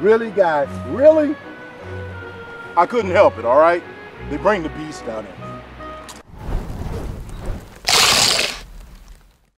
Really, guys? Really? I couldn't help it, all right? They bring the beast down here.